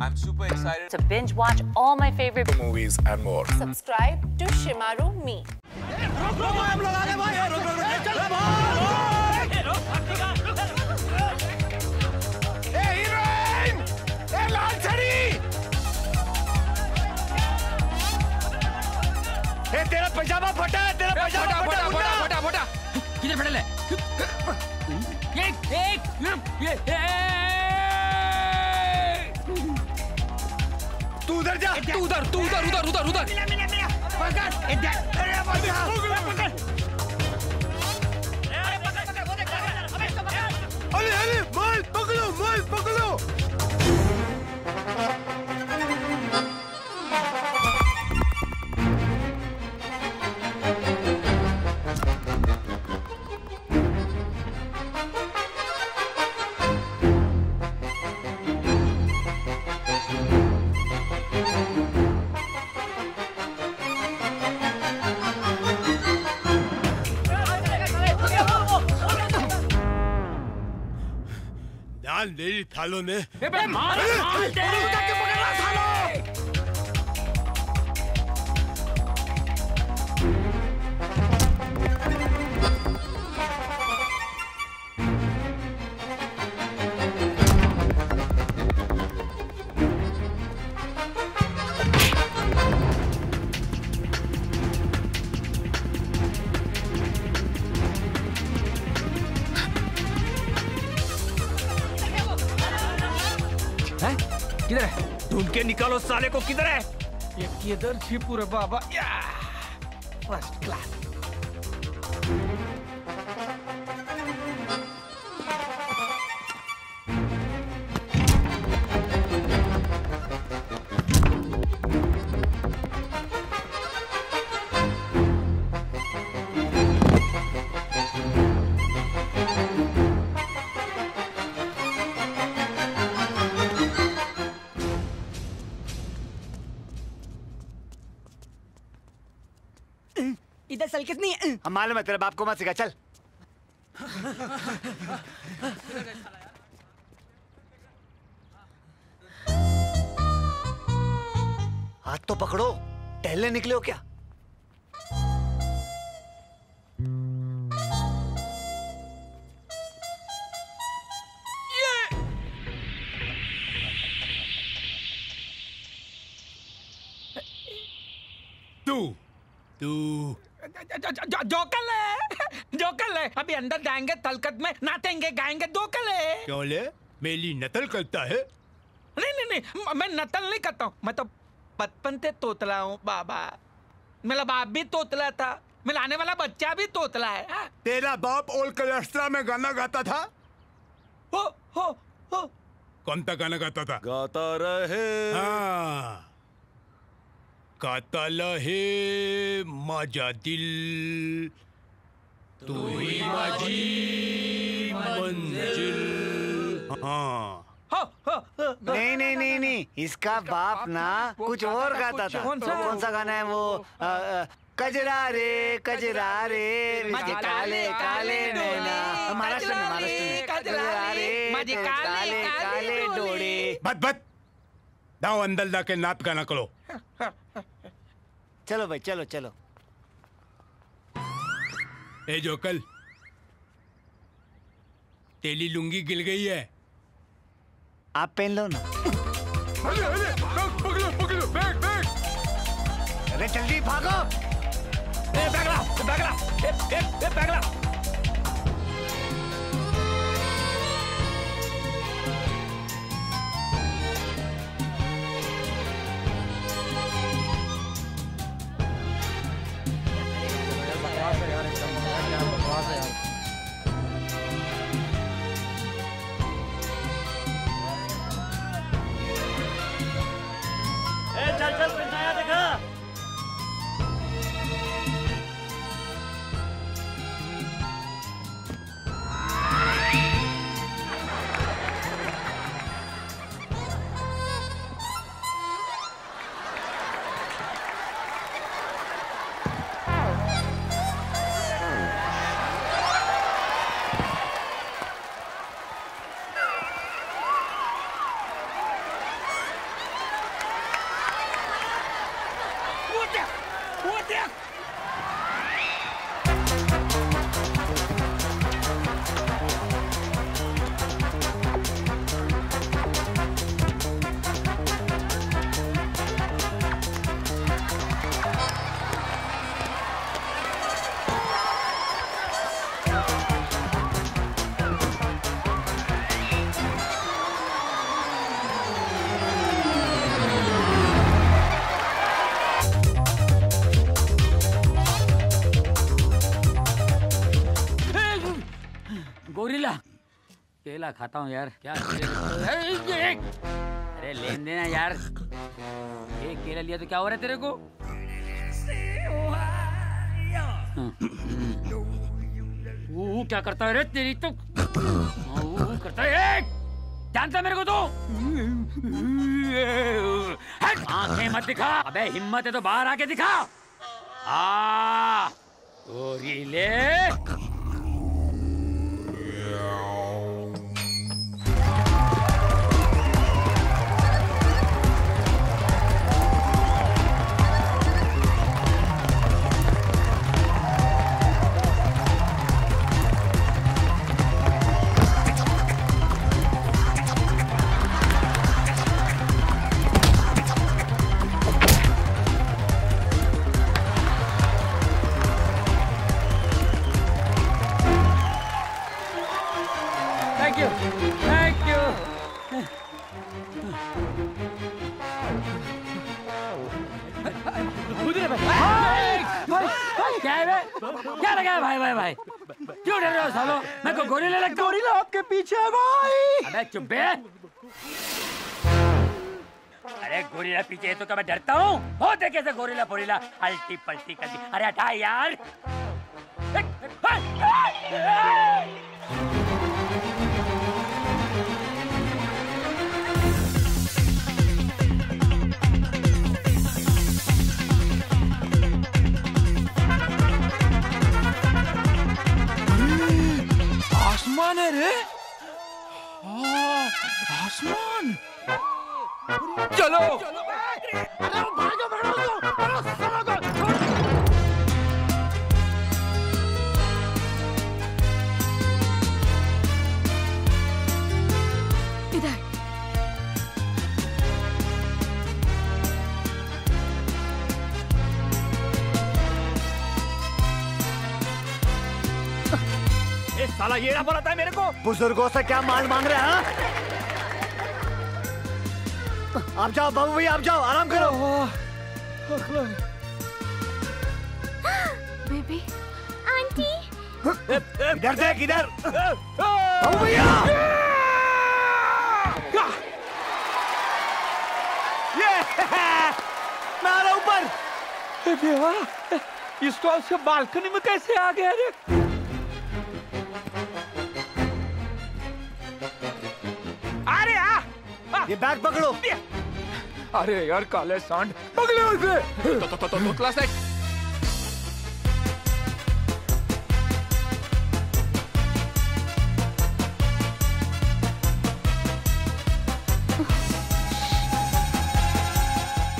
I'm super excited. to binge watch all my favorite movies and more. Subscribe to Shimaru Me. तेरा पजामा फटा है तेरा पजामा फटा फटा फटा फटा किधर फटल है एक एक ये उधर जा तू उधर तू उधर उधर उधर उधर अरे में बे मार मार दे निकालो साले को किधर है? ये किधर छिपू पूरे बाबा? फ़र्स्ट क्लास हम मालूम है तेरे बाप को मत सिखा, चल। हाथ तो पकड़ो। टहलने निकले हो क्या? तू तू जोकल है जोकल है अभी अंदर जाएँगे तलकत में नाचेंगे गाएँगे जोकल है क्यों ले मेरी नकल करता है नहीं नहीं नहीं मैं नकल नहीं करता हूँ मैं तो बचपन से तोतला हूँ बाबा मेरा बाप भी तोतला था मेरा आने वाला बच्चा भी तोतला है हाँ? तेरा बाप ओल कलस्ट्रा में गाना गाता था हो हो हो कौन सा गाना गाता था गाता रहे हाँ गाता लहे माझा दिल। तू ही माझी मंजिल। हाँ। हो हो हो नहीं नहीं नहीं नहीं। इसका बाप ना कुछ और गाता था। कौन सा? कौन सा गाना है वो? कजरा रे कजरा रे माझे काले काले नैना महाराष्ट्र में महाराष्ट्र में। कजरा रे, माझे काले काले डोड़े बत बत दाव अंदर जाके नात गाना करो चलो भाई चलो चलो। ए जो कल तेली लुंगी गिल गई है। आप पहन लो ना। अरे अरे पकड़ो पकड़ो बैग बैग अरे जल्दी भागो। ए बैगला बैगला ए ए ए बैगला क्या खाता हूँ यार। क्या अरे लेन देना यार। एक केला लिया तो क्या हो रहा है तेरे को? वो क्या करता है रे? तेरी तो वो करता है। जानता है मेरे को तो? आँखें मत दिखा। अबे हिम्मत है तो बाहर आके दिखा। आ गोरीले थैंक क्या है लगा है भाई भाई भाई क्यों डर रहे हो सालो मैं को गोरिल्ला लगता हूँ गोरिल्ला आपके पीछे है भाई अबे चुप बे अरे गोरिल्ला पीछे है तो क्या मैं डरता हूँ होते कैसे गोरिल्ला पोरिल्ला अल्टी पल्टी कर दी अरे हटा यार आसमान है रे? हाँ, आसमान? चलो। इधर साला ये ना बोला था मेरे को। बुज़ुर्गों से क्या माल मांग रहे हैं हाँ? आप जाओ बाबू भैया आप जाओ आराम करो। Baby aunty. इधर देख इधर। बाबू भैया! ये मैं आ रहा ऊपर। ए देवा इस स्टॉल बालकनी में कैसे आ गया रे? अरे आ, आ। ये बैग पकड़ो। अरे यार काले सांड। पगले उसे तो तो तो तो तो क्लास लाइट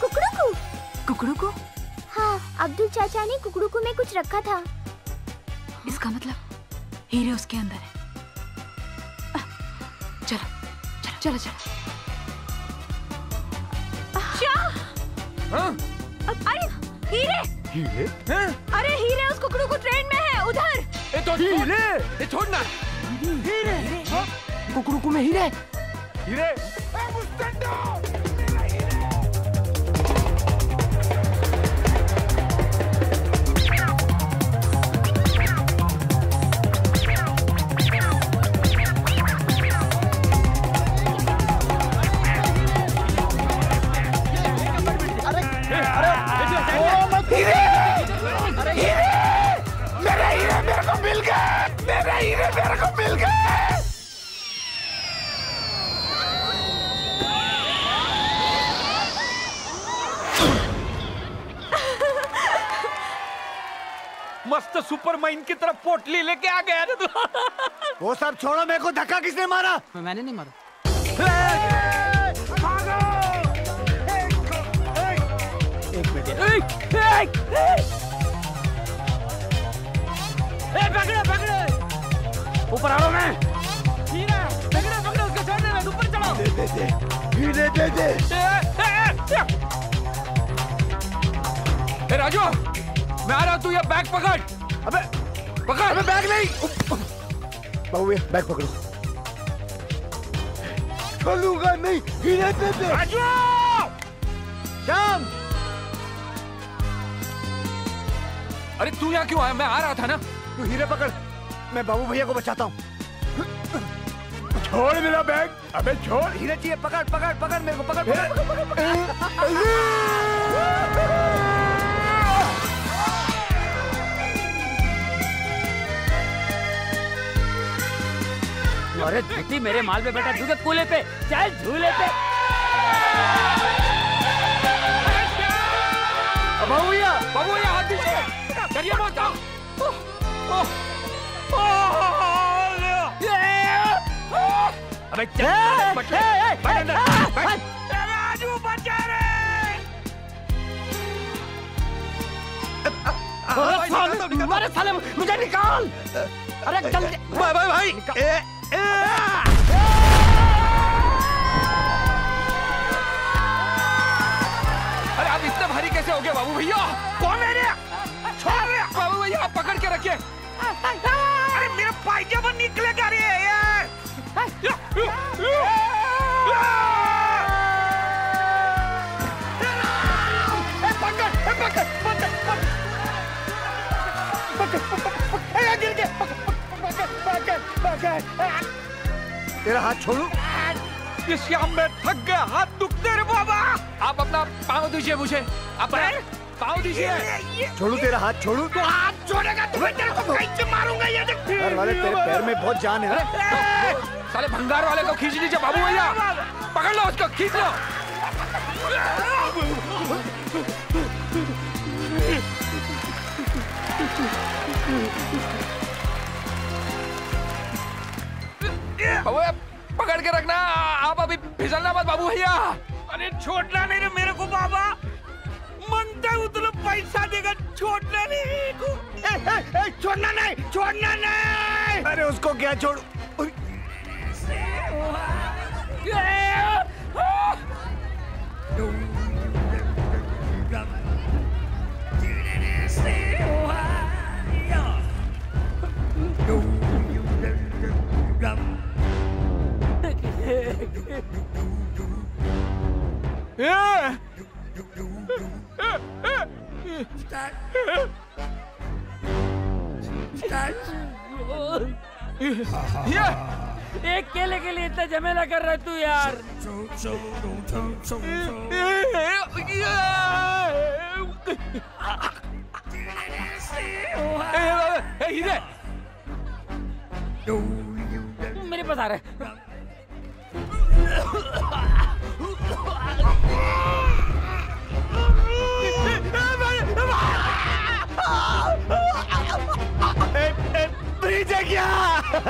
कुकड़ू को कुकड़ू को हाँ अब्दुल चाचा ने कुकड़ू को में कुछ रखा था। इसका मतलब हीरे उसके अंदर है। चलो चलो हाँ? अरे हीरे! हीरे? हैं? अरे हीरे उस कुकड़ू को ट्रेन में है उधर! ए तो हीरे? ए छोड़ना हीरे? कुकड़ू को में हीरे? हीरे? पोटली लेके आ गया रे तू। वो सब छोड़ो मेरे को धक्का किसने मारा? मैंने नहीं मारा। एक मिनट पकड़े पकड़े। ऊपर आ रहा मैं। पकड़ो पकड़ो उसको छोड़ने में ऊपर चढ़ो दे दे दे। हीरे दे दे। राजू मैं आ रहा हूँ तू ये बैग पकड़। अबे पकड़। अबे बैग नहीं। बाबू भैया बैग पकड़ो। चलूँगा नहीं हीरे दे दे राजू! श्याम! अरे तू यहाँ क्यों आया? मैं आ रहा था ना। तू हीरे पकड़। मैं बाबू भैया को बचाता हूँ। छोड़ मेरा बैग। अबे छोड़। हीरे चाहिए पकड़ पकड़ पकड़ मेरे को पकड़ पकड़, पकड़, पकड़। अरे झूठी मेरे माल पे बैठा झूठे कूले पे चल झूले पे। भैया भैया हाथ दीजिए डरिए मत ओह, अबे चल राजू बचा रे मारे साले मुझे निकाल। अरे जल्दी भाई भाई भाई अरे आप इतने भारी कैसे हो गए बाबू भैया? कौन है रे? छोड़ बाबू भैया, आप पकड़ के रखिए। अरे मेरा पायजामा निकलेगा रे यार पकड़ पकड़। तेरा हाथ छोड़ू। ये श्याम में थक गया हाथ दुखते रे बाबा। आप अपना पाँव दीजिए मुझे। अपना पाँव दीजिए। छोड़ू तेरा हाथ छोड़ू। तो हाथ छोड़ेगा तो मैं तेरे को कैसे मारूँगा ये देख। पैर वाले तेरे पैर में बहुत जान है। साले भंगार वाले को खींच लीजिए बाबू भैया। पकड़ लो उसको खींच लो। बाबू पकड़ के रखना। आप अभी फिसलना मत बाबू भैया। अरे छोटना नहीं रे मेरे को बाबा। मनता उतना पैसा देगा छोटना नहीं को। ए, ए, ए, छोड़ना नहीं छोड़ना नहीं। अरे उसको क्या छोड़ू? ये, एक केले के लिए इतना झमेला कर रहा तू यार। मेरे पास आ रहा है क्या?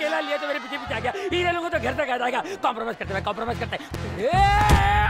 केला लिया तो मेरे पीछे पीछे आ गया। हीरे लोगों तो घर तक आ जाएगा। कॉम्प्रोमाइज करते हैं कॉम्प्रोमाइज करते हैं।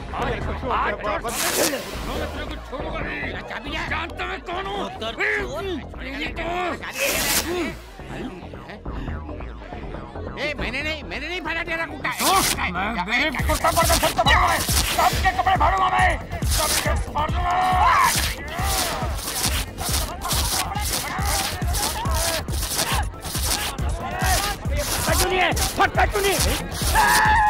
जानता मैंने नहीं मैंने तेरा कुत्ता कुत्ता सबके कपड़े फाड़ूँगा मैं सबके फाड़ दूँगा है फट फटूनी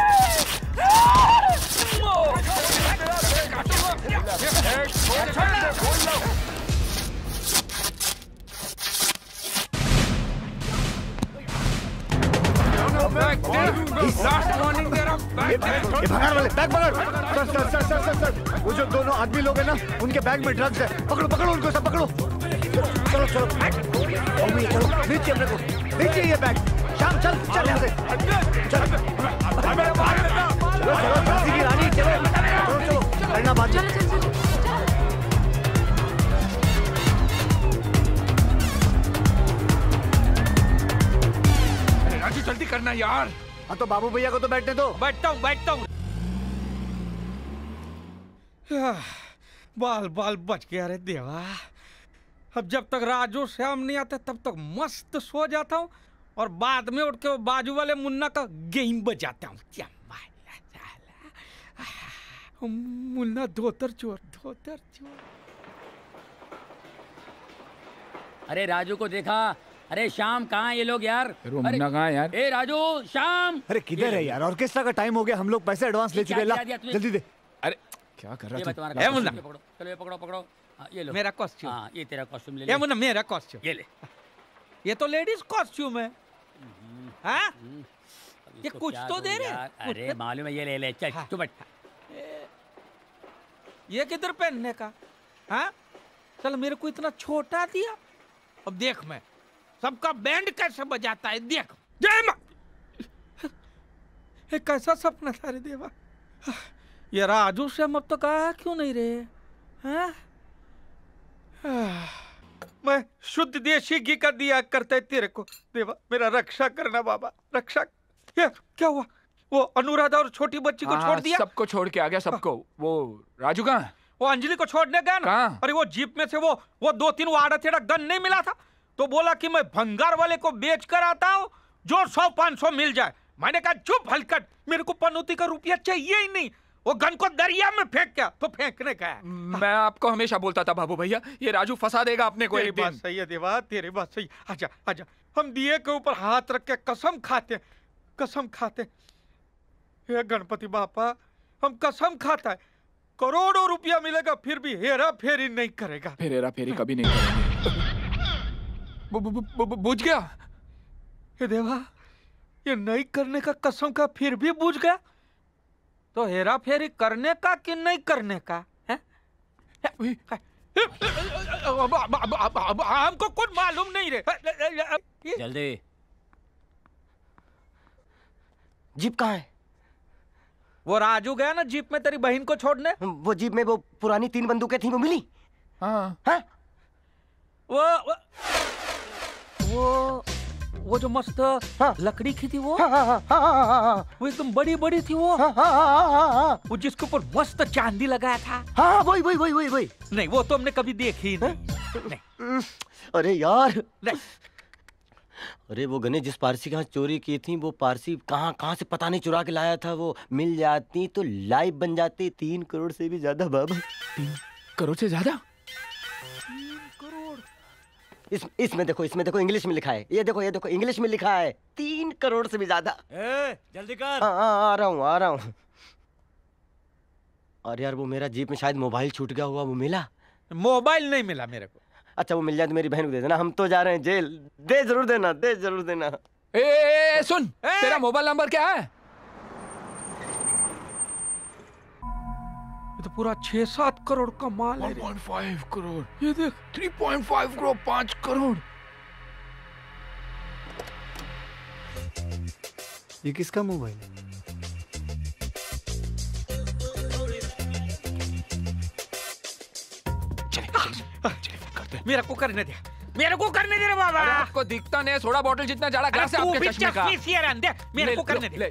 जो दोनों आदमी लोग हैं ना उनके बैग में ड्रग्स है पकड़ो पकड़ो उनको सब पकड़ो चलो चलो चलो नीचे अपने को नीचे ये बैग शाम चल चल यहाँ से हाँ तो बाबू भैया को तो बैठने दो। बैठता हूँ बैठता हूँ। बाल बाल बच गया रे देवा। अब जब तक राजू श्याम नहीं आते तब तक मस्त सो जाता हूँ और बाद में उठ के वो बाजू वाले मुन्ना का गेम बजाता हूँ। क्या मुन्ना धोतर चोर धोतर चोर। अरे राजू को देखा अरे शाम कहाँ ये लोग यार? कहाँ यार? ए राजू शाम। अरे किधर है यार? ऑर्केस्ट्रा का टाइम हो गया हम लोग पैसे एडवांस ले चुके? जल्दी दे। अरे क्या कर रहा ये पकड़ो। चलो ये पकड़ो पकड़ो। हाँ, ये लो। मेरा कॉस्ट्यूम हाँ ये तेरा कॉस्ट्यूम ले ले। मुन्ना मेरा कॉस्ट्यूम ये ले। ये तो लेडीज़ कॉस्ट्यूम है। हाँ? ये कुछ तो दे रहे अरे मालूम है ये ले ले चल हाँ। तू बैठ। ये किधर पहनने का? हाँ? चल मेरे को इतना छोटा दिया। अब देख मैं। सबका बैंड कैसे बजाता है? देख। जय माँ। ये कैसा सपना था रे देवा। ये राजू से हम अब तो कहा क्यों नहीं रहे हाँ? मैं शुद्ध देशी घी का दिया करता है तेरे को। देवा मेरा रक्षा करना बाबा रक्षा। ये क्या हुआ? वो अनुराधा और छोटी बच्ची को छोड़ दिया? सबको छोड़ के आ गया सबको। वो राजू कहाँ वो अंजलि को छोड़ने गया ना? अरे वो जीप में से वो वो दो तीन वाड़ा तेरा गन नहीं मिला था? तो बोला कि मैं भंगार वाले को बेच कर आता हूँ जो सौ पाँच सौ मिल जाए। मैंने कहा चुप हलकट मेरे को पनौती का रुपया चाहिए ही नहीं। वो गन को दरिया में फेंक क्या तो फेंकने का है। मैं आपको हमेशा बोलता था बाबू भैया ये राजू फंसा देगा अपने को एक बात दिन। सही है देवा तेरी बात सही आजा आजा हम दिए के ऊपर हाथ रख के कसम खाते कसम खाते हे गणपति बापा हम कसम खाता है। करोड़ों रुपया मिलेगा फिर भी हेरा फेरी नहीं करेगा। फिर हेरा फेरी कभी नहीं करेंगे। बुझ गया? हे देवा ये नहीं करने का कसम का फिर भी बुझ गया? तो हेरा फेरी करने का कि नहीं करने का है? हमको कुछ मालूम नहीं रे। जल्दी। जीप कहाँ है? वो राजू गया ना जीप में तेरी बहन को छोड़ने? वो जीप में वो पुरानी तीन बंदूकें थी वो मिली। हाँ। हाँ? वो वो वो, वो जो मस्त हाँ। लकड़ी की थी वो हाँ हाँ हाँ हाँ हाँ हाँ हाँ वो एकदम बड़ी बड़ी थी वो हाँ हाँ हाँ हाँ हाँ वो जिसके ऊपर मस्त चांदी लगाया था हाँ वही वही वही वही वही नहीं वो तो हमने कभी देखी ही नहीं नहीं अरे यार नहीं अरे वो गणेश जिस पारसी के यहाँ चोरी की थी वो पारसी कहाँ कहाँ से पता नहीं चुरा के लाया था वो मिल जाती तो लाइव बन जाती तीन करोड़ से भी ज़्यादा बाबा करोड़ से ज़्यादा इस इसमें देखो इसमें देखो इंग्लिश में लिखा है। ये देखो ये देखो इंग्लिश में लिखा है। तीन करोड़ से भी ज़्यादा। जल्दी कर। हाँ हाँ आ रहा हूँ आ रहा हूँ। अरे यार वो मेरा जीप में शायद मोबाइल छूट गया हुआ वो मिला? मोबाइल नहीं मिला मेरे को। अच्छा वो मिल जाए तो मेरी बहन को दे देना। हम तो जा रहे हैं जेल। दे ज़रूर देना दे ज़रूर देना। ए, ए, ए सुन ए! तेरा मोबाइल नंबर क्या है? तो पूरा छह सात करोड़ का माल है रे। 1.5 करोड़। ये देख। 3.5 करोड़ पाँच करोड़। ये किसका मोबाइल है? चले चले चले करते हैं। को करने दे। मेरे को करने दे रे बाबा। आपको दिखता नहीं है सोडा बॉटल जितना ज़्यादा ग्लास है आपके चश्मे का। मेरे को करने दे।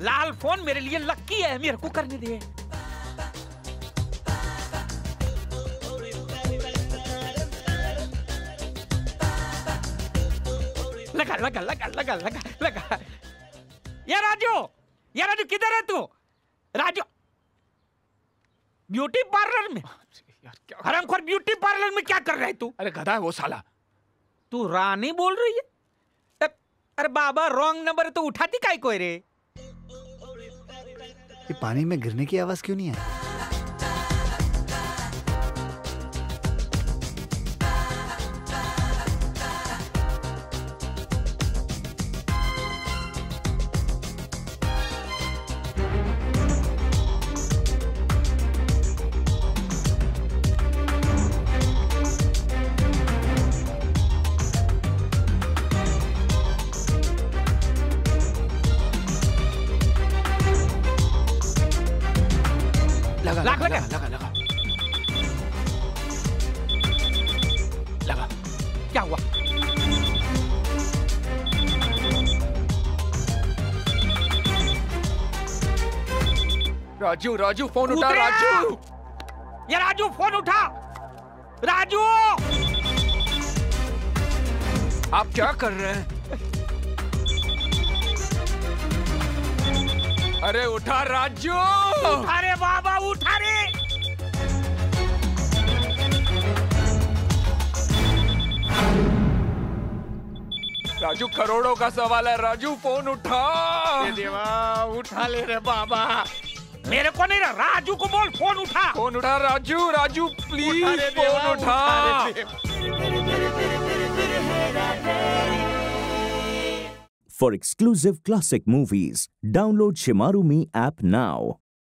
लाल फ़ोन मेरे लिए लक्की है मेरे को करने दे। लगा लगा लगा लगा लगा लगा। ये राजू ये राजू किधर है तू? राजू ब्यूटी पार्लर में? हरामखोर ब्यूटी पार्लर में क्या कर रहा है तू? अरे गधा है वो साला। तू रानी बोल रही है? अरे बाबा रॉन्ग नंबर तो उठाती काय कोई रे? ये पानी में गिरने की आवाज़ क्यों नहीं है राजू राजू फ़ोन उठा राजू। ये राजू फ़ोन उठा। राजू! आप क्या कर रहे हैं? अरे उठा राजू। उठा रे बाबा उठा रे। राजू करोड़ों का सवाल है। राजू फ़ोन उठा। देवा उठा ले रे बाबा। मेरे को नहीं रहा राजू को बोल फ़ोन उठा फ़ोन उठा राजू राजू प्लीज़ उठा फ़ोन उठा For exclusive classic movies, download Shimaru Me app now.